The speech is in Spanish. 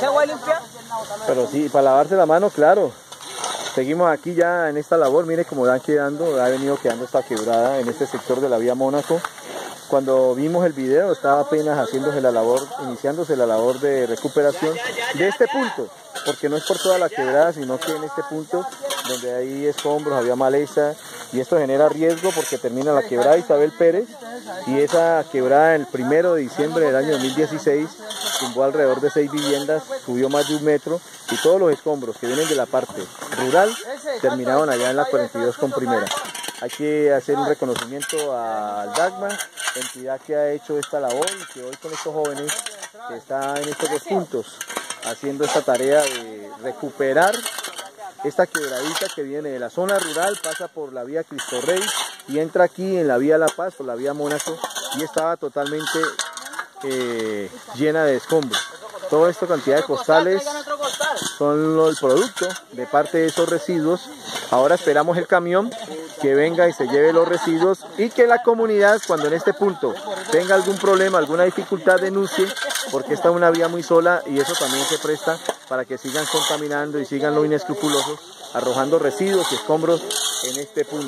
¿Se va a limpiar? Pero sí, para lavarse la mano, claro. Seguimos aquí ya en esta labor, mire cómo van quedando, ha venido quedando esta quebrada en este sector de la vía Mónaco. Cuando vimos el video estaba apenas haciéndose la labor, iniciándose la labor de recuperación de este punto, porque no es por toda la quebrada, sino que en este punto donde hay escombros, había maleza y esto genera riesgo porque termina la quebrada Isabel Pérez y esa quebrada el primero de diciembre del año 2016 tumbó alrededor de seis viviendas, subió más de un metro y todos los escombros que vienen de la parte rural terminaron allá en la 42 con primera. Hay que hacer un reconocimiento al DAGMA, entidad que ha hecho esta labor y que hoy con estos jóvenes que están en estos dos puntos haciendo esta tarea de recuperar esta quebradita que viene de la zona rural, pasa por la vía Cristo Rey y entra aquí en la vía La Paz, por la vía Mónaco y estaba totalmente eh, llena de escombros. Todo esto cantidad de costales son el producto de parte de esos residuos. Ahora esperamos el camión que venga y se lleve los residuos y que la comunidad cuando en este punto tenga algún problema, alguna dificultad denuncie porque está una vía muy sola y eso también se presta para que sigan contaminando y sigan lo inescrupulosos arrojando residuos y escombros en este punto.